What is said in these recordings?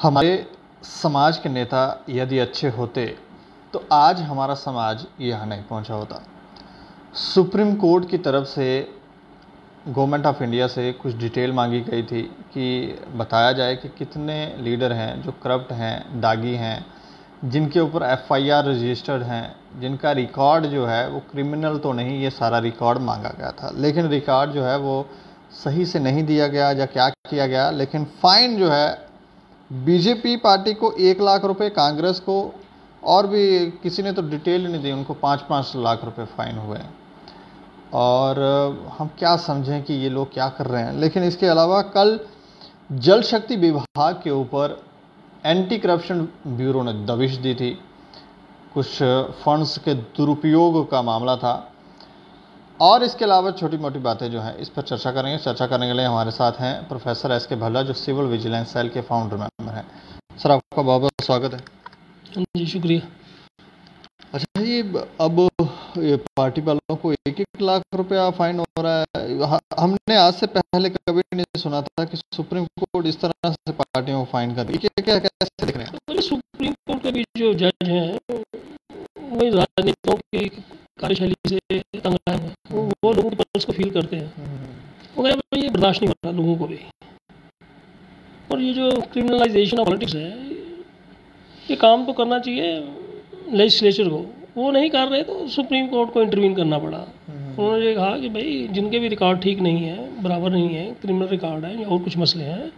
हमारे समाज के नेता यदि अच्छे होते तो आज हमारा समाज यहाँ नहीं पहुँचा होता। सुप्रीम कोर्ट की तरफ़ से गवर्नमेंट ऑफ़ इंडिया से कुछ डिटेल मांगी गई थी कि बताया जाए कि कितने लीडर हैं जो करप्ट हैं, दागी हैं, जिनके ऊपर एफआईआर रजिस्टर्ड हैं, जिनका रिकॉर्ड जो है वो क्रिमिनल तो नहीं, ये सारा रिकॉर्ड मांगा गया था। लेकिन रिकॉर्ड जो है वो सही से नहीं दिया गया या क्या किया गया, लेकिन फ़ाइन जो है बीजेपी पार्टी को एक लाख रुपए, कांग्रेस को, और भी किसी ने तो डिटेल नहीं दी, उनको पाँच पाँच लाख रुपए फ़ाइन हुए और हम क्या समझें कि ये लोग क्या कर रहे हैं? लेकिन इसके अलावा कल जल शक्ति विभाग के ऊपर एंटी करप्शन ब्यूरो ने दबिश दी थी। कुछ फंड्स के दुरुपयोग का मामला था। और इसके अलावा छोटी मोटी बातें जो हैं इस पर चर्चा करेंगे। चर्चा करने के लिए हमारे साथ हैं प्रोफेसर एस के भल्ला जो सिविल विजिलेंस सेल के फाउंडर मेंबर हैं। सर आपका बहुत बहुत स्वागत है। जी शुक्रिया। अच्छा ये अब ये पार्टी वालों को एक एक लाख रुपया फाइन हो रहा है। हमने आज से पहले कभी नहीं सुना था कि सुप्रीम कोर्ट इस तरह से पार्टियों को फाइन कर है क्या कैसे देख रहे हैं? सुप्रीम कोर्ट के भी जो जज हैं वही राजनीतियों की कार्यशैली से तंग आए हैं। वो लोगों की पल्स को फील करते हैं। वो कह रहे ये बर्दाश्त नहीं हो रहा लोगों को भी। और ये जो क्रिमिनलाइजेशन ऑफ़ पॉलिटिक्स है ये काम तो करना चाहिए लेजिस्लेचर को। वो नहीं कर रहे तो सुप्रीम कोर्ट को इंटरवीन करना पड़ा। उन्होंने ये कहा कि भाई जिनके भी रिकॉर्ड ठीक नहीं है बराबर नहीं है क्रिमिनल रिकॉर्ड है या और कुछ मसले हैं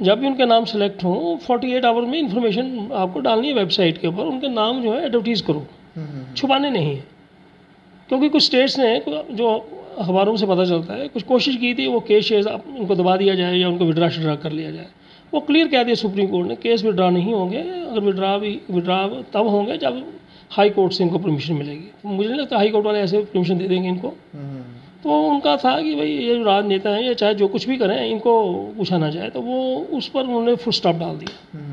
जब भी उनके नाम सेलेक्ट हों 48 आवर में इंफॉर्मेशन आपको डालनी है वेबसाइट के ऊपर। उनके नाम जो है एडवर्टीज़ करो। छुपाने नहीं है। क्योंकि कुछ स्टेट्स ने जो अखबारों से पता चलता है कुछ कोशिश की थी वो केस शेस उनको दबा दिया जाए या उनको विड्रा शिड्रा कर लिया जाए। वो क्लियर कह दिया सुप्रीम कोर्ट ने केस विड्रा नहीं होंगे अगर विड्रा भी विड्रा तब होंगे जब हाई कोर्ट से इनको परमिशन मिलेगी। तो मुझे नहीं लगता हाई कोर्ट वाले ऐसे परमिशन दे देंगे इनको। तो उनका था कि भाई ये जो राजनेता हैं या चाहे जो कुछ भी करें इनको पूछा ना जाए तो वो उस पर उन्होंने फुल स्टॉप डाल दिया।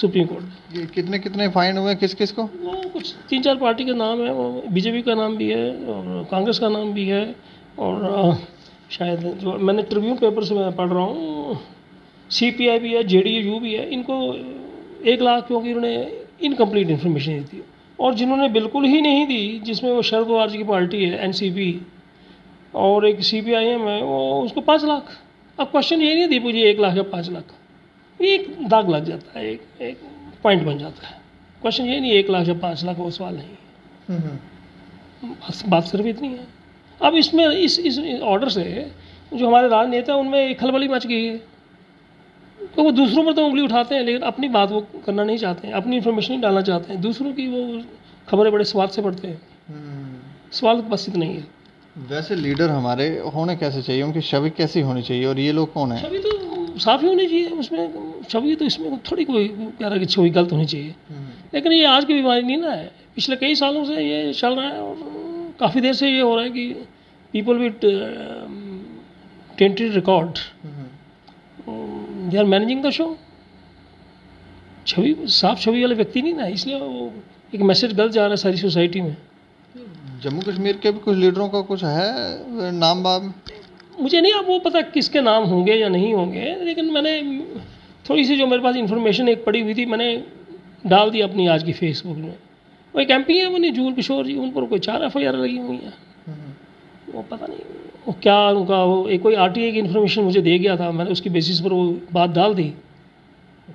Supreme Court. ये कितने कितने फाइन हुए किस किस को? वो कुछ तीन चार पार्टी के नाम है वो बीजेपी का नाम भी है और कांग्रेस का नाम भी है और शायद जो मैंने ट्रिब्यून पेपर से मैं पढ़ रहा हूँ सी पी आई भी है जे डी यू भी है इनको एक लाख क्योंकि उन्होंने इनकम्प्लीट इन्फॉर्मेशन दी। थी और जिन्होंने बिल्कुल ही नहीं दी जिसमें वो शरद पवार जी की पार्टी है एन सी पी और एक सी पी आई एम है वो उसको पाँच लाख। अब क्वेश्चन ये नहीं दी पूछिए एक लाख या पाँच लाख। एक दाग लग जाता है एक एक पॉइंट बन जाता है। क्वेश्चन ये नहीं एक लाख या पाँच लाख वो सवाल नहीं। है बात सिर्फ़ इतनी है। अब इसमें इस इस ऑर्डर से जो हमारे राजनेता उनमें खलबली मच गई है। तो वो दूसरों पर तो उंगली उठाते हैं लेकिन अपनी बात वो करना नहीं चाहते हैं अपनी इन्फॉर्मेशन नहीं डालना चाहते हैं। दूसरों की वो खबरें बड़े स्वाद से पढ़ते हैं। सवाल बस इतना ही है। वैसे लीडर हमारे होने कैसे चाहिए? उनकी छवि कैसी होनी चाहिए? और ये लोग कौन है? छवि तो साफ़ ही होनी चाहिए उसमें छवि तो इसमें थोड़ी कोई कह रहा कि छवि गलत होनी चाहिए। लेकिन ये आज की बीमारी नहीं ना है। पिछले कई सालों से ये चल रहा है और काफ़ी देर से ये हो रहा है कि people with tainted record they are managing the show छवि साफ़ छवि वाले व्यक्ति नहीं ना इसलिए वो एक मैसेज गलत जा रहा है सारी सोसाइटी में। जम्मू कश्मीर के भी कुछ लीडरों का कुछ है नाम बाम मुझे नहीं अब वो पता किसके नाम होंगे या नहीं होंगे लेकिन मैंने थोड़ी सी जो मेरे पास इन्फॉर्मेशन एक पड़ी हुई थी मैंने डाल दी अपनी आज की फेसबुक में। वो एक एम पी है वो नहीं जूल किशोर जी उन पर कोई चार एफ़ आई आर लगी हुई हैं। वो पता नहीं वो क्या उनका वो एक कोई आर टी आई की इन्फॉर्मेशन मुझे दे गया था मैंने उसकी बेसिस पर वो बात डाल दी।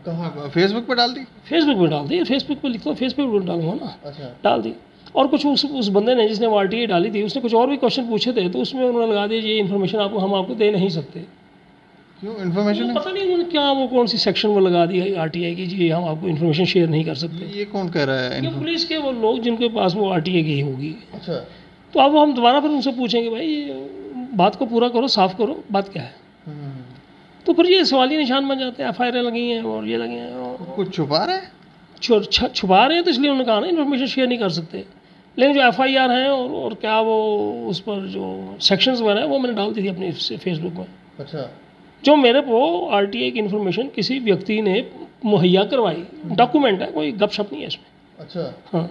कहाँ फेसबुक पर डाल दी? फेसबुक पर डाल दी फेसबुक पर लिखता हूँ फेसबुक पर डालूँगा ना। अच्छा। डाल दी। और कुछ उस उस बंदे ने जिसने वो आर डाली थी उसने कुछ और भी क्वेश्चन पूछे थे तो उसमें उन्होंने लगा दिया ये इन्फॉर्मेशन आपको हम आपको दे नहीं सकते। क्यों? इन्फॉर्मेशन पता नहीं उन्होंने क्या वो कौन सी सेक्शन वो लगा दिया आर टी आई की जी हम आपको इन्फॉर्मेशन शेयर नहीं कर सकते। ये कौन कह रहा है? ये पुलिस के वो लोग जिनके पास वो आर टी आई गई होगी। अच्छा। तो अब हम दोबारा फिर उनसे पूछेंगे भाई बात को पूरा करो साफ़ करो बात क्या है? तो फिर ये सवाल ही निशान बन जाते हैं एफ़ आई आर लगी हैं और ये लगे हैं कुछ छुपा रहे हैं? छुपा रहे हैं तो इसलिए उन्होंने कहा ना इन्फॉर्मेशन शेयर नहीं कर सकते। लेकिन जो एफ़ आई आर हैं और, और क्या वो उस पर जो सेक्शंस वगैरह हैं वो मैंने डाल दी थी अपनी फेसबुक में। अच्छा। जो मेरे को आर टी आई की इन्फॉर्मेशन किसी व्यक्ति ने मुहैया करवाई डॉक्यूमेंट है कोई गपशप नहीं है इसमें। अच्छा। हाँ।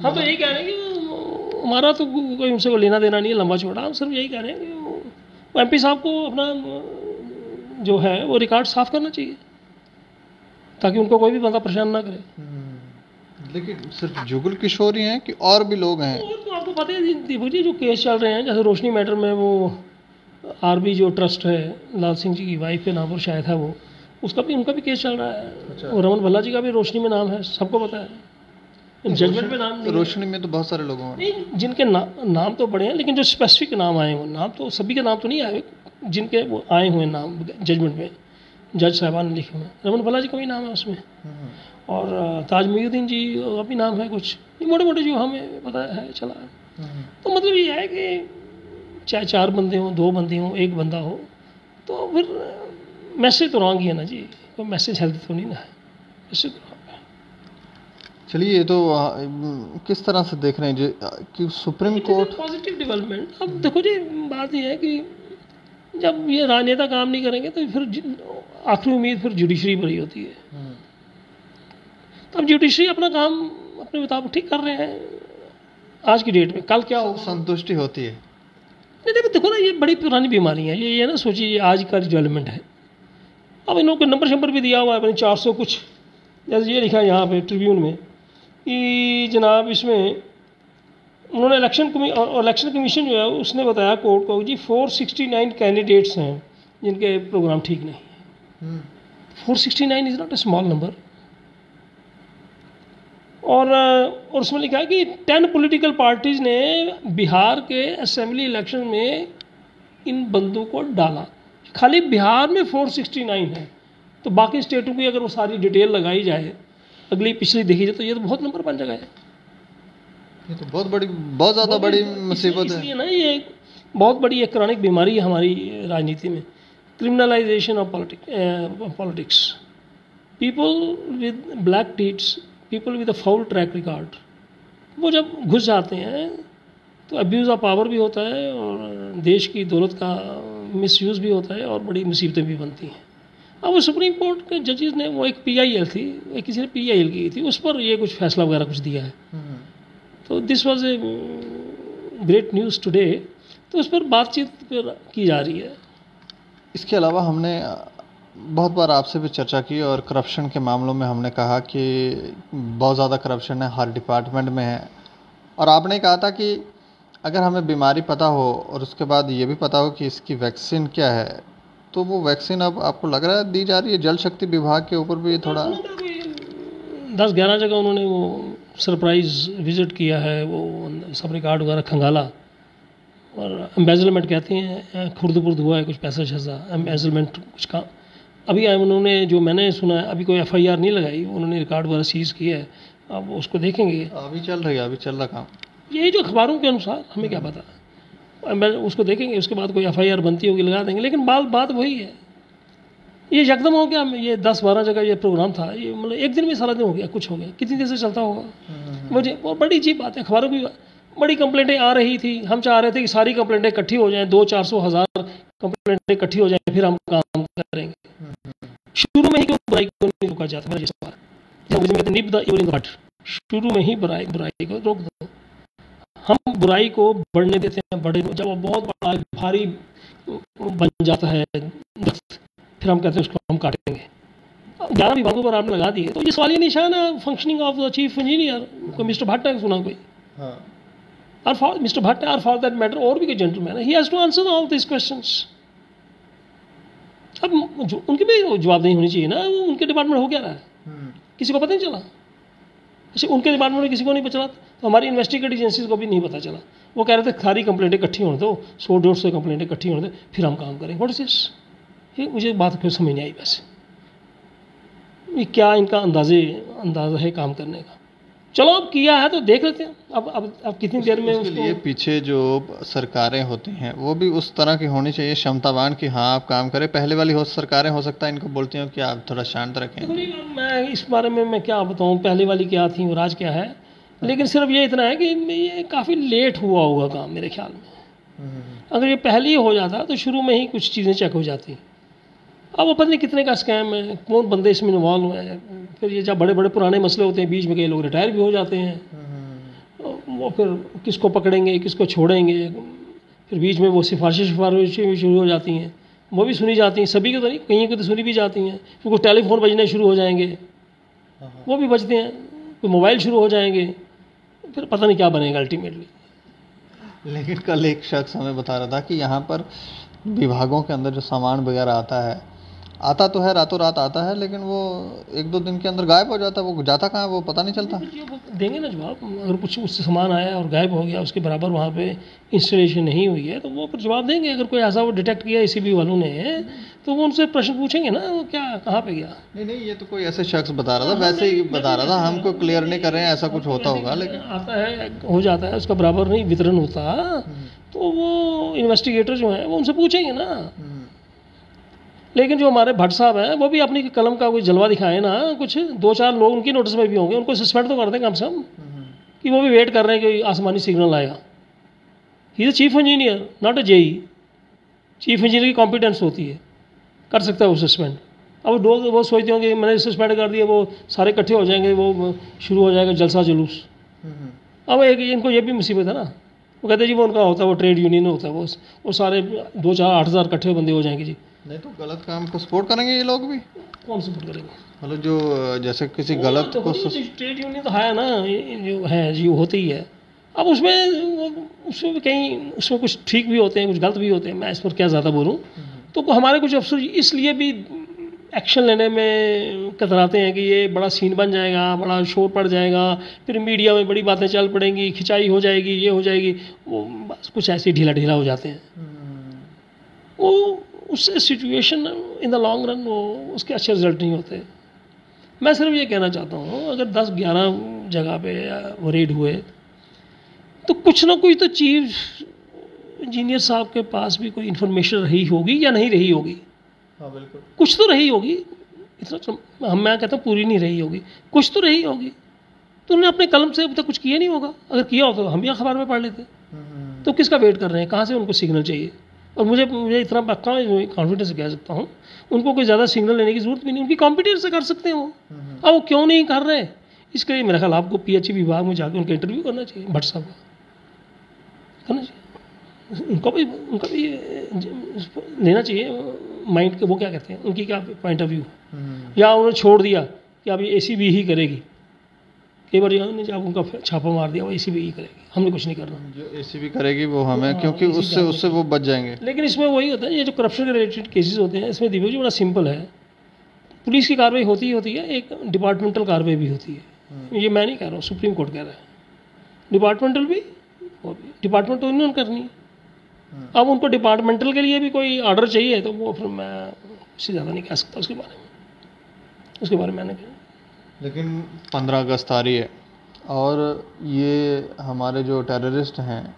हम तो यही कह रहे हैं कि हमारा तो कोई उनसे को लेना देना नहीं है लंबा छोटा हम सिर्फ़ यही कह रहे हैं कि एम पी साहब को अपना जो है वो रिकॉर्ड साफ़ करना चाहिए। ताकि उनको कोई भी बंदा परेशान ना करे। हम्म। लेकिन सिर्फ़ जुगल किशोर ही हैं कि और भी लोग हैं? और तो आपको पता है दीपक जी जो केस चल रहे हैं जैसे रोशनी मैटर में वो आरबी जो ट्रस्ट है लाल सिंह जी की वाइफ के नाम पर शायद है वो उसका भी उनका भी केस चल रहा है। अच्छा। और रमन भल्ला जी का भी रोशनी में नाम है सबको पता है। जजमेंट में नाम नहीं रोशनी में तो बहुत सारे लोग हैं। नहीं जिनके ना, नाम तो बड़े हैं लेकिन जो स्पेसिफिक नाम आए हुए नाम तो सभी के नाम तो नहीं आए जिनके वो आए हुए नाम जजमेंट में। जज साहबान ने लिखे हुए हैं। रमन भल्ला जी का भी नाम है उसमें। हम्म। और ताज मुहीउद्दीन जी का भी नाम है कुछ। ये मोटे मोटे जो हमें पता है चला है। हम्म। तो मतलब ये है कि चाहे चार बंदे हों दो बंदे हों एक बंदा हो तो फिर मैसेज तो रॉन्ग ही है ना जी। कोई मैसेज हेल्थ तो नहीं ना है। मैसेज तो है। चलिए ये तो किस तरह से देख रहे हैं जी कि सुप्रीम कोर्ट पॉजिटिव डेवलपमेंट अब देखो जी बात ये है कि जब ये राजनेता काम नहीं करेंगे तो फिर आखिरी उम्मीद फिर जुडिशरी पर ही होती है। तो अब जुडिशरी अपना काम अपने मुताबिक ठीक कर रहे हैं। आज की डेट में कल क्या हो संतुष्टि होती है। नहीं देखो देखो ना ये बड़ी पुरानी बीमारी है। ये ये ना सोचिए ये आज का डेवलपमेंट है। अब इन लोगों को नंबर शंबर भी दिया हुआ है अपने चार सौ कुछ। जैसे ये लिखा है यहाँ पे ट्रिब्यून में कि जनाब इसमें उन्होंने इलेक्शन इलेक्शन कमीशन जो है उसने बताया कोर्ट को जी 469 कैंडिडेट्स हैं जिनके प्रोग्राम ठीक नहीं। 469 is not a small number और और उसमें लिखा है कि टेन पॉलिटिकल पार्टीज़ ने बिहार के असेंबली इलेक्शन में इन बंदों को डाला। खाली बिहार में 469 है। तो बाकी स्टेटों की अगर वो सारी डिटेल लगाई जाए अगली पिछली देखी जाए तो ये तो बहुत नंबर बन जाएगा। ये तो बहुत बड़ी बहुत ज़्यादा बड़ी मुसीबत है। ना ये बहुत बड़ी एक क्रॉनिक बीमारी है हमारी राजनीति में। Criminalisation of politics people with black deeds people with a foul track record वो जब घुस जाते हैं तो अब्यूज़ ऑफ़ पावर भी होता है और देश की दौलत का मिसयूज़ भी होता है और बड़ी मुसीबतें भी बनती हैं। अब वो सुप्रीम कोर्ट के जजेस ने वो एक पीआईएल थी एक किसी ने पीआईएल की थी उस पर ये कुछ फैसला वगैरह कुछ दिया है। हम्म। तो this was a great news today तो उस पर बातचीत की जा रही है। इसके अलावा हमने, बहुत बार आपसे भी चर्चा की और करप्शन के मामलों में हमने कहा कि बहुत ज़्यादा करप्शन है, हर डिपार्टमेंट में है। और आपने कहा था कि अगर हमें बीमारी पता हो और उसके बाद ये भी पता हो कि इसकी वैक्सीन क्या है तो वो वैक्सीन अब आपको लग रहा है दी जा रही है। जल शक्ति विभाग के ऊपर भी थोड़ा दस ग्यारह जगह उन्होंने वो सरप्राइज़ विज़िट किया है, वो सब रिकॉर्ड वगैरह खंगाला। और एम्बेजलमेंट कहते हैं खुर्द बुर्द हुआ है कुछ पैसा शैसा एम्बेजलमेंट कुछ का। अभी उन्होंने जो मैंने सुना है अभी कोई एफआईआर नहीं लगाई उन्होंने रिकॉर्ड वगैरह सीज किया है अब उसको देखेंगे। अभी चल रही है अभी चल रहा काम। यही जो अखबारों के अनुसार हमें क्या पता। मैं उसको देखेंगे उसके बाद कोई एफआईआर बनती होगी लगा देंगे लेकिन बात बात वही है। ये यकदम हो गया ये दस बारह जगह ये प्रोग्राम था ये मतलब एक दिन में सारा दिन हो गया कुछ हो गया कितनी देर से चलता होगा? मुझे और बड़ी अजीब बात है अखबारों की बड़ी कंप्लेंटें आ रही थी। हम चाह रहे थे कि सारी कंप्लेंटें इकट्ठी हो जाएँ, दो चार सौ हज़ार कंप्लेंटें इकट्ठी हो जाएँ, फिर हम काम करेंगे। शुरू में ही क्यों बुराई को नहीं रोका जाता? मेरा सवाल। evil in शुरू में ही बुराई बुराई को रोक दो। हम बुराई को बढ़ने देते हैं बड़े जब वो बहुत बड़ा भारी बन जाता है, फिर हम कहते हैं, उसको हम काटेंगे। ग्यारह विभागों पर आपने लगा दिए तो ये सवाल ये निशान है functioning of the chief engineer कोई मिस्टर भट्ट सुना कोई? हाँ। और फॉर मिस्टर भट्ट और फॉर दैट मैटर और भी कोई जेंटलमैन है he has to answer all this questions अब उनकी भी जवाब नहीं होनी चाहिए ना वो उनके डिपार्टमेंट हो क्या रहा है? हम्म। किसी को पता नहीं चला? अच्छा उनके डिपार्टमेंट में किसी को नहीं पता चला? तो हमारी इन्वेस्टिगेट एजेंसीज को भी नहीं पता चला। वो कह रहे थे सारी कंप्लेंटें इकट्ठी होने दो सौ डेढ़ सौ कंप्लेंटें इकट्ठी होने दो फिर हम काम करें। व्हाट इज़ दिस ये मुझे बात कोई समझ नहीं आई वैसे ये क्या इनका अंदाजे अंदाज़ा है काम करने का? चलो अब किया है तो देख लेते हैं। अब अब अब कितनी देर में उसके लिए पीछे जो सरकारें होती हैं वो भी उस तरह की होनी चाहिए क्षमतावान कि हाँ आप काम करें। पहले वाली हो सरकारें हो सकता है इनको बोलती हैं कि आप थोड़ा शांत रखें। मैं इस बारे में मैं क्या बताऊँ पहले वाली क्या थी और आज क्या है? लेकिन सिर्फ़ ये इतना है कि ये काफ़ी लेट हुआ होगा काम मेरे ख्याल में। अगर ये पहले ही हो जाता तो शुरू में ही कुछ चीज़ें चेक हो जाती। अब वो पता नहीं कितने का स्कैम है कौन बंदे इसमें इन्वॉल्व हुए हैं? फिर ये जब बड़े बड़े पुराने मसले होते हैं बीच में कई लोग रिटायर भी हो जाते हैं। वो फिर किसको पकड़ेंगे किसको छोड़ेंगे? फिर बीच में वो सिफारिशें सिफारिशें भी शुरू हो जाती हैं। वो भी सुनी जाती हैं सभी की तो नहीं कहीं की तो सुनी भी जाती हैं। क्योंकि टेलीफोन बजने शुरू हो जाएँगे। वो भी बजते हैं कोई मोबाइल शुरू हो जाएँगे फिर पता नहीं क्या बनेगा अल्टीमेटली लेकिन कल एक शख्स हमें बता रहा था कि यहाँ पर विभागों के अंदर जो सामान वगैरह आता है आता तो है रातों रात आता है लेकिन वो एक दो दिन के अंदर गायब हो जाता है वो जाता कहाँ वो पता नहीं चलता। देंगे ना जवाब अगर कुछ उससे सामान आया और गायब हो गया उसके बराबर वहाँ पे इंस्टॉलेशन नहीं हुई है तो वो फिर जवाब देंगे। अगर कोई ऐसा वो डिटेक्ट किया इसी वालों ने तो वो उनसे प्रश्न पूछेंगे ना वो क्या कहाँ पे गया? नहीं नहीं ये तो कोई ऐसे शख्स बता रहा था वैसे ही बता रहा था हमको क्लियर नहीं कर रहे हैं ऐसा कुछ होता होगा लेकिन आता है हो जाता है उसका बराबर नहीं वितरण होता तो वो इन्वेस्टिगेटर जो हैं वो उनसे पूछेंगे ना। लेकिन जो हमारे भट्ट साहब हैं वो भी अपनी कलम का कोई जलवा दिखाए ना कुछ दो चार लोग उनकी नोटिस में भी होंगे उनको सस्पेंड तो कर दें कम से कम कि वो भी वेट कर रहे हैं कि आसमानी सिग्नल आएगा। He is chief engineer not a JE chief engineer की कॉम्पिटेंस होती है। कर सकता है वो सस्पेंड अब लोग वो सोचते होंगे मैंने सस्पेंड कर दिया वो सारे इकट्ठे हो जाएँगे वो शुरू हो जाएगा जलसा जुलूस। अब एक इनको ये भी मुसीबत है ना। वो कहते हैं जी वो उनका होता है वो ट्रेड यूनियन होता है वो वो सारे दो चार आठ हज़ार इकट्ठे बंदे हो जाएँगे जी। नहीं तो गलत काम को सपोर्ट करेंगे ये लोग भी। कौन सपोर्ट करेंगे? मतलब जो जैसे किसी गलत तो को ट्रेड यूनियन तो है ना ये जो है जी होती ही। है अब उसमें उसमें भी कहीं उसमें कुछ ठीक भी होते हैं कुछ गलत भी होते हैं मैं इस पर क्या ज़्यादा बोलूँ? तो हमारे कुछ अफसर इसलिए भी एक्शन लेने में कतराते हैं कि ये बड़ा सीन बन जाएगा बड़ा शोर पड़ जाएगा फिर मीडिया में बड़ी बातें चल पड़ेंगी खिंचाई हो जाएगी ये हो जाएगी वो बस कुछ ऐसे ढीला ढीला हो जाते हैं। वो उससे situation in the long run वो उसके अच्छे रिज़ल्ट नहीं होते। मैं सिर्फ़ ये कहना चाहता हूँ अगर दस ग्यारह जगह पे वो रेड हुए तो कुछ ना कुछ तो चीफ इंजीनियर साहब के पास भी कोई इन्फॉर्मेशन रही होगी या नहीं रही होगी? हाँ बिल्कुल। कुछ तो रही होगी। इतना तो हम मैं कहता हूँ पूरी नहीं रही होगी। कुछ तो रही होगी। तो उन्होंने अपने कलम से अब तक कुछ किया नहीं होगा। अगर किया हो तो हम भी अखबार में पढ़ लेते। तो किसका वेट कर रहे हैं? कहाँ से उनको सिग्नल चाहिए? और मुझे मुझे इतना पक्का कॉन्फिडेंस से कह सकता हूँ उनको कोई ज़्यादा सिग्नल लेने की ज़रूरत भी नहीं उनकी कॉम्पिटेंस से कर सकते हैं वो। अब वो क्यों नहीं कर रहे इसके लिए मेरा ख्याल आपको पी एच विभाग में जाकर उनका इंटरव्यू करना चाहिए भट्ट साहब का। करना चाहिए। उनको भी उनका भी लेना चाहिए माइंड के वो क्या कहते हैं उनकी क्या पॉइंट ऑफ़ व्यू या उन्होंने छोड़ दिया कि अभी ए सी ही करेगी। कई बार यहाँ ने जब उनका छापा मार दिया वो ए ही करेगी। हमने कुछ नहीं करना। जो एसीबी करेगी वो हमें हाँ, क्योंकि उससे उससे वो बच जाएँगे। लेकिन इसमें वही होता है ये जो करप्शन के रिलेटेड केसेस होते हैं इसमें दिव्य जी बड़ा सिंपल है। पुलिस की कार्रवाई होती ही होती है एक डिपार्टमेंटल कार्रवाई भी होती है। ये मैं नहीं कह रहा हूँ सुप्रीम कोर्ट कह रहा है। डिपार्टमेंटल भी डिपार्टमेंट तो इन्होंने करनी है। अब उनको डिपार्टमेंटल के लिए भी कोई ऑर्डर चाहिए तो वो फिर मैं उससे ज़्यादा नहीं कह सकता उसके बारे में। उसके बारे में मैंने कहा। लेकिन पंद्रह अगस्त आ रही है। और ये हमारे जो टेररिस्ट हैं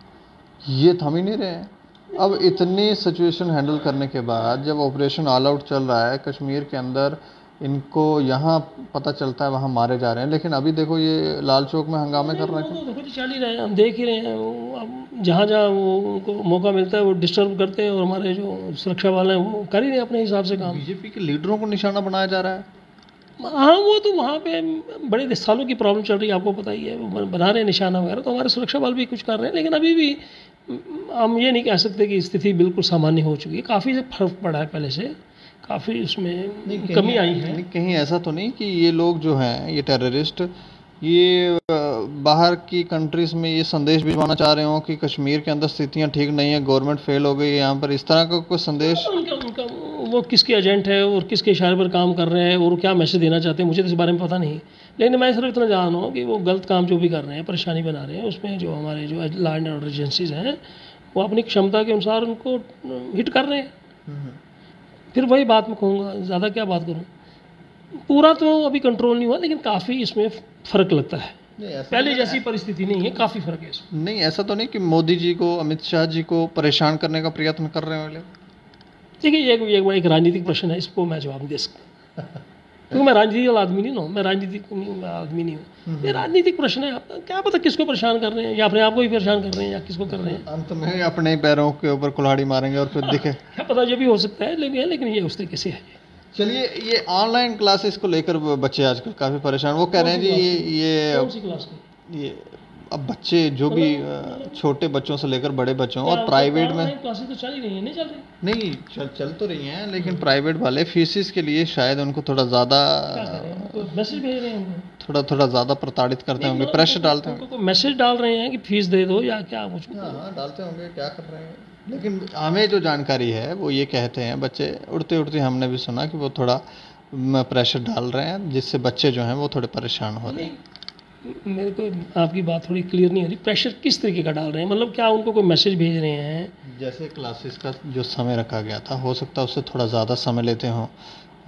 ये थम ही नहीं रहे हैं। अब इतनी सिचुएशन हैंडल करने के बाद जब ऑपरेशन ऑल आउट चल रहा है कश्मीर के अंदर इनको यहाँ पता चलता है वहाँ मारे जा रहे हैं। लेकिन अभी देखो ये लाल चौक में हंगामे कर रहे हैं। वो तो खुद चल ही रहे हैं हम देख ही रहे हैं। वो अब जहाँ जहाँ वो उनको मौका मिलता है वो डिस्टर्ब करते हैं और हमारे जो सुरक्षा वाले हैं वो कर ही रहे हैं अपने हिसाब से काम। बीजेपी के लीडरों को निशाना बनाया जा रहा है। हाँ वो तो वहाँ पे बड़े सालों की प्रॉब्लम चल रही है आपको पता ही है। बना रहे हैं निशाना वगैरह तो हमारे सुरक्षा बल भी कुछ कर रहे हैं लेकिन अभी भी हम ये नहीं कह सकते कि स्थिति बिल्कुल सामान्य हो चुकी है। काफ़ी से फ़र्क पड़ा है पहले से काफ़ी उसमें कमी आई है। कहीं ऐसा तो नहीं कि ये लोग जो हैं ये टेररिस्ट ये बाहर की कंट्रीज़ में ये संदेश भिजवाना चाह रहे हो कि कश्मीर के अंदर स्थितियाँ ठीक नहीं है गवर्नमेंट फेल हो गई है यहाँ पर इस तरह का कोई संदेश उनका वो किसके एजेंट है और किसके इशारे पर काम कर रहे हैं और क्या मैसेज देना चाहते हैं मुझे तो इस बारे में पता नहीं। लेकिन मैं सिर्फ़ इतना जान रहा हूँ कि वो गलत काम जो भी कर रहे हैं परेशानी बना रहे हैं उसमें जो हमारे जो लॉ एंड ऑर्डर एजेंसीज हैं वो अपनी क्षमता के अनुसार उनको हिट कर रहे हैं। फिर वही बात मैं कहूँगा ज़्यादा क्या बात करूँ? पूरा तो अभी कंट्रोल नहीं हुआ लेकिन काफ़ी इसमें फ़र्क लगता है। पहले जैसी परिस्थिति नहीं है काफ़ी फ़र्क है इसमें। नहीं ऐसा तो नहीं कि मोदी जी को अमित शाह जी को परेशान करने का प्रयत्न कर रहे हैं देखिए ये एक, एक, एक राजनीतिक प्रश्न है इसको मैं जवाब नहीं दे सकता। क्योंकि मैं राजनीति वाला आदमी नहीं हूँ मैं राजनीतिक नहीं आदमी नहीं हूँ। ये राजनीतिक प्रश्न है क्या पता किसको परेशान कर रहे हैं या अपने आप को ही परेशान कर रहे हैं या किसको कर रहे हैं। अंत में अपने पैरों के ऊपर कुल्हाड़ी मारेंगे और फिर दिखे। क्या पता ये भी हो सकता है लेकिन लेकिन ये उस तरीके से है। चलिए ये ऑनलाइन क्लासेस को लेकर बच्चे आजकल काफ़ी परेशान वो कह रहे हैं जी ये ये ये अब बच्चे जो भी छोटे बच्चों से लेकर बड़े बच्चों और प्राइवेट में क्लासेस तो चल ही रही है नहीं चल रही? नहीं चल चल तो रही हैं लेकिन प्राइवेट वाले फीसिस के लिए शायद उनको थोड़ा ज़्यादा मैसेज भेज रहे हैं थोड़ा थोड़ा ज़्यादा प्रताड़ित करते होंगे प्रेशर डालते होंगे। मैसेज डाल रहे हैं कि फ़ीस दे दो या क्या कुछ हाँ हाँ डालते होंगे क्या कर रहे हैं? लेकिन हमें जो जानकारी है वो ये कहते हैं बच्चे उड़ते उड़ते हमने भी सुना कि वो थोड़ा प्रेशर डाल रहे हैं जिससे बच्चे जो हैं वो थोड़े परेशान हो रहे हैं। मेरे को आपकी बात थोड़ी क्लियर नहीं हो रही। प्रेशर किस तरीके का डाल रहे हैं? मतलब क्या उनको कोई मैसेज भेज रहे हैं? जैसे क्लासेस का जो समय रखा गया था हो सकता है उससे थोड़ा ज़्यादा समय लेते हों।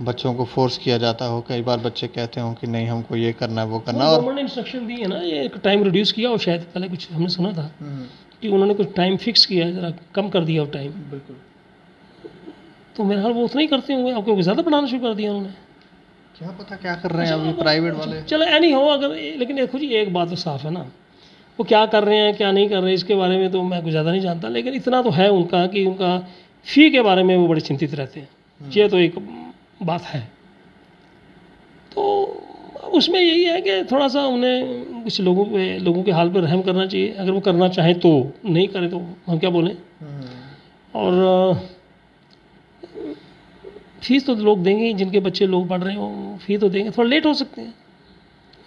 बच्चों को फोर्स किया जाता हो कई बार बच्चे कहते हों कि नहीं हमको ये करना है वो करना है और गवर्नमेंट ने इंस्ट्रक्शन दी है ना ये एक टाइम रिड्यूस किया और शायद पहले कुछ हमने सुना था हम्म, कि उन्होंने कुछ टाइम फिक्स किया है ज़रा कम कर दिया वो टाइम बिल्कुल। तो मेरे ख्याल वो उतना ही करते होंगे आपको ज़्यादा पढ़ाना शुरू कर दिया उन्होंने। क्या पता क्या कर रहे हैं अभी प्राइवेट वाले? चलो एनी हो अगर लेकिन देखो जी एक बात तो साफ़ है ना। वो क्या कर रहे हैं क्या नहीं कर रहे हैं इसके बारे में तो मैं कुछ ज़्यादा नहीं जानता लेकिन इतना तो है उनका कि उनका फ़ी के बारे में वो बड़े चिंतित रहते हैं। ये तो एक बात है। तो उसमें यही है कि थोड़ा सा उन्हें कुछ लोगों पे लोगों के हाल पर रहम करना चाहिए। अगर वो करना चाहें तो नहीं करें तो हम क्या बोलें? हम्म, और फ़ीस तो लोग देंगे ही जिनके बच्चे लोग पढ़ रहे हो फ़ी तो देंगे। थोड़ा लेट हो सकते हैं।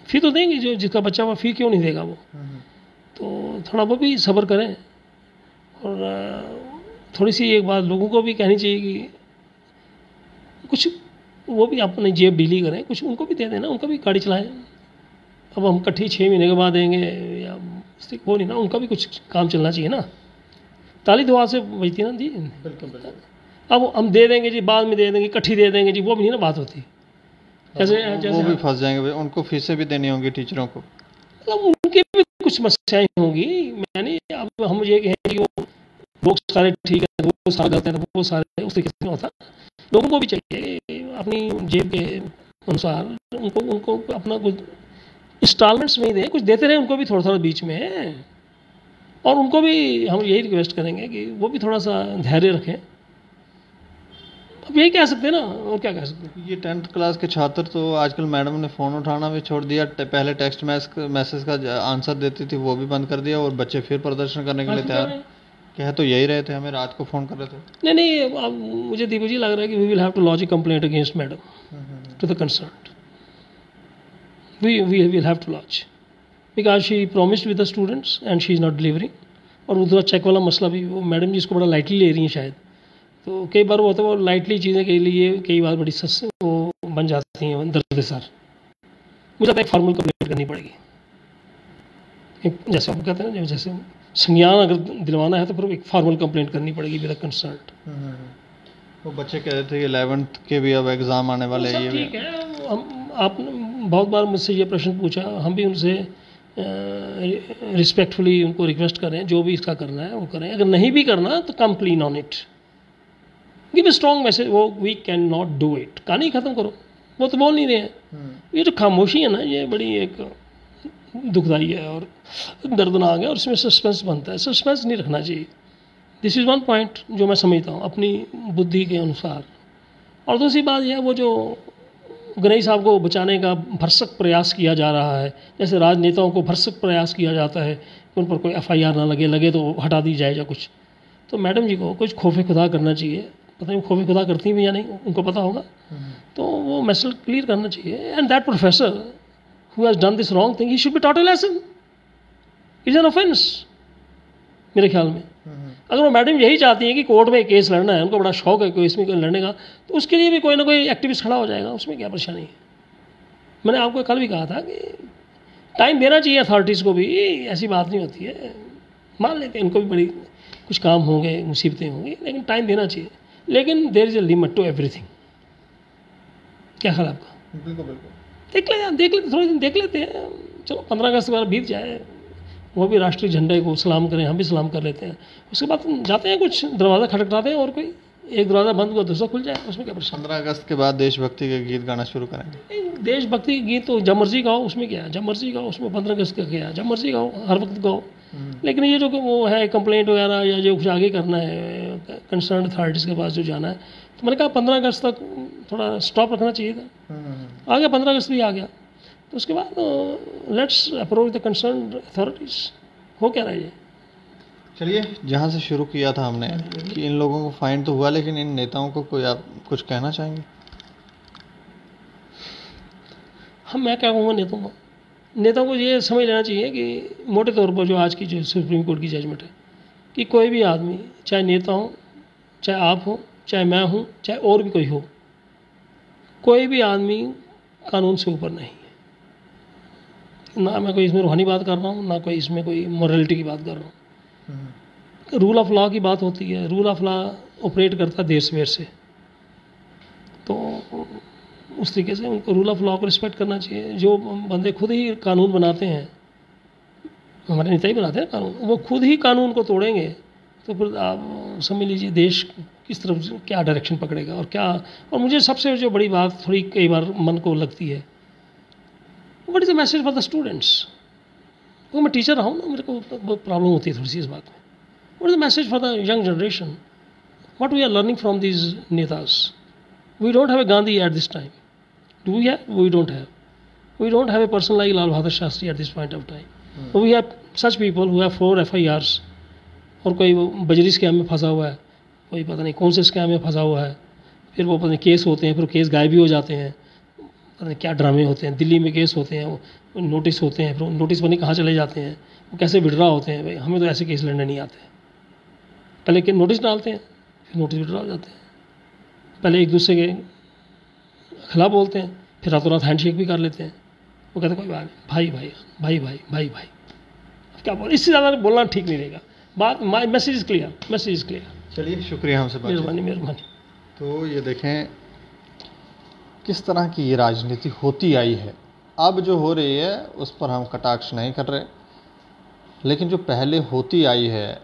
फ़ी तो देंगे जो जिसका बच्चा वो फ़ी क्यों नहीं देगा वो? हम्म, तो थोड़ा वो भी सब्र करें। और थोड़ी सी एक बात लोगों को भी कहनी चाहिए कि कुछ वो भी अपने जेब डीली करें कुछ उनको भी दे देना उनका भी गाड़ी चलाएँ। अब हम कट्ठी छः महीने के बाद देंगे या वो नहीं ना उनका भी कुछ काम चलना चाहिए ना। ताली दुआ से बजती ना जी? बिल्कुल बिल्कुल। अब हम दे देंगे जी बाद में दे देंगे इकट्ठी दे देंगे जी वो भी नहीं ना बात होती। जैसे वो- जैसे वो भी फंस जाएँगे उनको फीसें भी देनी होंगी टीचरों को। मतलब उनके भी कुछ समस्याएँ होंगी। मैंने अब हम ये कहें कि वो लोग सारे ठीक है वो सारे गलत हैं वो सारे उस तरीके से होता। लोगों को भी चाहिए अपनी जेब के अनुसार उनको उनको अपना कुछ इंस्टॉलमेंट्स में ही दें। कुछ देते रहे उनको भी थोड़ा थोड़ा बीच में। और उनको भी हम यही रिक्वेस्ट करेंगे कि वो भी थोड़ा सा धैर्य रखें। अब यही कह सकते हैं ना और क्या कह सकते हैं? ये टेंथ क्लास के छात्र तो आजकल मैडम ने फ़ोन उठाना भी छोड़ दिया टे- पहले टेक्स्ट मैसेज का आंसर देती थी वो भी बंद कर दिया और बच्चे फिर प्रदर्शन करने के लिए तैयार कह तो यही रहे थे हमें रात को फ़ोन कर रहे थे। नहीं नहीं अब मुझे दीपू जी लग रहा है कि we will have to launch a complaint against madam to the concerned. We, we will have to lodge. Because she promised with the students and she is not delivering. और दूसरा चेक वाला मसला भी वो मैडम जी इसको बड़ा lightly ले रही हैं शायद। तो कई बार वो होता है वो लाइटली चीज़ें के लिए कई बार बड़ी सस वो बन जाती हैं दर्द सर। मुझे लगता है फॉर्मल कंप्लेंट करनी पड़ेगी। एक जैसे आप कहते हैं ना जैसे संज्ञान अगर दिलवाना है तो फिर एक फॉर्मल कंप्लेंट करनी पड़ेगी विद कंसर्न वो बच्चे कह रहे थे कि इलेवेंथ के भी अब एग्ज़ाम आने वाले हैं ये भी ठीक है। हम आपने बहुत बार मुझसे ये प्रश्न पूछा हम भी उनसे रिस्पेक्टफुली उनको रिक्वेस्ट करें जो भी इसका करना है वो करें। अगर नहीं भी करना तो come clean on it give a strong message वो we can not do it कहानी ख़त्म करो। वो तो बोल नहीं रहे हैं। हम्म, ये जो खामोशी है ना ये बड़ी एक दुखदाई है और दर्दनाक है और इसमें सस्पेंस बनता है। सस्पेंस नहीं रखना चाहिए। दिस इज़ वन पॉइंट जो मैं समझता हूँ अपनी बुद्धि के अनुसार। और दूसरी बात यह वो जो गणेश साहब को बचाने का भरसक प्रयास किया जा रहा है जैसे राजनेताओं को भरसक प्रयास किया जाता है कि उन पर कोई एफआईआर ना लगे लगे तो हटा दी जाए या कुछ। तो मैडम जी को कुछ खोफे खुदा करना चाहिए। पता नहीं खौफ खुदा करती भी या नहीं, उनको पता होगा। तो वो मैसेज क्लियर करना चाहिए। And that professor who has done this wrong thing he should be taught a lesson is an offence मेरे ख्याल में। अगर वो मैडम यही चाहती हैं कि कोर्ट में केस लड़ना है, उनको बड़ा शौक है कोई इसमें कोई लड़ने का तो उसके लिए भी कोई ना कोई एक्टिविस्ट खड़ा हो जाएगा, उसमें क्या परेशानी है? मैंने आपको कल भी कहा था कि टाइम देना चाहिए अथॉरिटीज़ को भी, ऐसी बात नहीं होती है। मान लेते हैं, इनको भी बड़ी कुछ काम होंगे, मुसीबतें होंगी, लेकिन टाइम देना चाहिए। लेकिन there is a limit to everything क्या ख्याल आपका? बिल्कुल बिल्कुल। देख ले देख लेते थोड़े दिन देख लेते हैं। चलो पंद्रह अगस्त के बाद बीत जाए वो भी राष्ट्रीय झंडे को सलाम करें हम भी सलाम कर लेते हैं। उसके बाद जाते हैं कुछ दरवाज़ा खटखटाते हैं और कोई एक दरवाज़ा बंद हुआ दूसरा खुल जाए उसमें क्या परेशान? पंद्रह अगस्त के बाद देशभक्ति के गीत गाना शुरू करेंगे देशभक्ति के गीत तो जब मर्ज़ी गाओ उसमें क्या है? जब मर्ज़ी गाओ उसमें पंद्रह अगस्त का क्या है? जब मर्ज़ी गाओ हर वक्त गाओ। लेकिन ये जो वो है कंप्लेंट वगैरह या जो कुछ आगे करना है कंसर्न अथॉरिटीज़ के पास जो जाना है तो मैंने कहा पंद्रह अगस्त तक थोड़ा स्टॉप रखना चाहिए था। आ गया पंद्रह अगस्त भी आ गया। तो उसके बाद let's approach the concern authorities हो क्या रहा है ये? चलिए जहाँ से शुरू किया था हमने कि इन लोगों को फाइन तो हुआ लेकिन इन नेताओं को कोई आप कुछ कहना चाहेंगे? हम मैं क्या कहूँगा नेताओं को नेताओं को ये समझ लेना चाहिए कि मोटे तौर पर जो आज की जो सुप्रीम कोर्ट की जजमेंट है कि कोई भी आदमी चाहे नेता हो चाहे आप हो चाहे मैं हूँ चाहे और भी कोई हो कोई भी आदमी कानून से ऊपर नहीं है। ना मैं कोई इसमें रूहानी बात कर रहा हूँ ना कोई इसमें कोई मॉरलिटी की बात कर रहा हूँ। रूल ऑफ़ लॉ की बात होती है। रूल ऑफ़ लॉ ऑपरेट करता है देश वेर से। तो उस तरीके से उनको रूल ऑफ़ लॉ को रिस्पेक्ट करना चाहिए। जो बंदे खुद ही कानून बनाते हैं, हमारे नेता ही बनाते हैं कानून, वो खुद ही कानून को तोड़ेंगे तो फिर आप समझ लीजिए देश किस तरफ़ क्या डायरेक्शन पकड़ेगा और क्या, और मुझे सबसे जो बड़ी बात थोड़ी कई बार मन को लगती है what is the message for the students वो मैं टीचर रहा हूँ ना, मेरे को प्रॉब्लम होती है थोड़ी सी इस बात में। What is the message for the young generation what we are learning from these नेताज? We don't have a Gandhi at this time Do we have? We don't have. We don't have a person like Lal Bahadur Shastri at this point of time. Hmm. We have such people who have four FIRs और कोई बजरी scam में फंसा हुआ है कोई पता नहीं कौन से स्कैम में फंसा हुआ है फिर वो पता नहीं केस होते हैं फिर केस गायब भी हो जाते हैं पता नहीं क्या ड्रामे होते हैं दिल्ली में केस होते हैं वो नोटिस होते हैं फिर नोटिस बनी कहाँ चले जाते हैं वो कैसे विड्रा होते हैं भाई हमें तो ऐसे केस लड़ने नहीं आते पहले के नोटिस डालते हैं फिर नोटिस विड्रा हो जाते हैं पहले एक दूसरे के खिलाफ बोलते हैं फिर रातों रात हैंडशेक भी कर लेते हैं। वो कहते कोई बात नहीं भाई भाई भाई भाई भाई भाई। क्या बोल? इससे ज़्यादा बोलना ठीक नहीं रहेगा। बात my message is clear message is clear चलिए शुक्रिया हमसे मेहरबानी मेहरबानी। तो ये देखें किस तरह की ये राजनीति होती आई है? अब जो हो रही है उस पर हम कटाक्ष नहीं कर रहे। लेकिन जो पहले होती आई है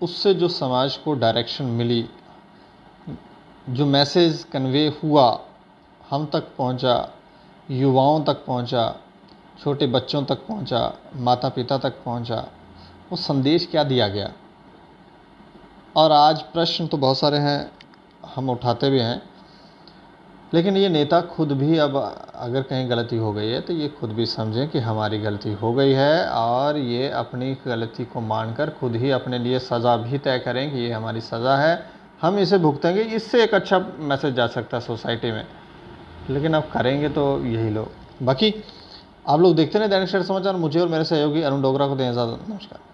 उससे जो समाज को डायरेक्शन मिली जो मैसेज कन्वे हुआ हम तक पहुँचा, युवाओं तक पहुँचा, छोटे बच्चों तक पहुँचा, माता पिता तक पहुँचा, वो संदेश क्या दिया गया? और आज प्रश्न तो बहुत सारे हैं हम उठाते भी हैं लेकिन ये नेता खुद भी अब अगर कहीं गलती हो गई है तो ये खुद भी समझें कि हमारी गलती हो गई है और ये अपनी गलती को मानकर खुद ही अपने लिए सज़ा भी तय करें कि ये हमारी सज़ा है। हम इसे भुगतेंगे इससे एक अच्छा मैसेज जा सकता है सोसाइटी में। लेकिन अब करेंगे तो यही लोग बाकी, आप लोग देखते रहे दैनिक समाचार, मुझे और मेरे सहयोगी अरुण डोगरा को दें इजाज़त। नमस्कार।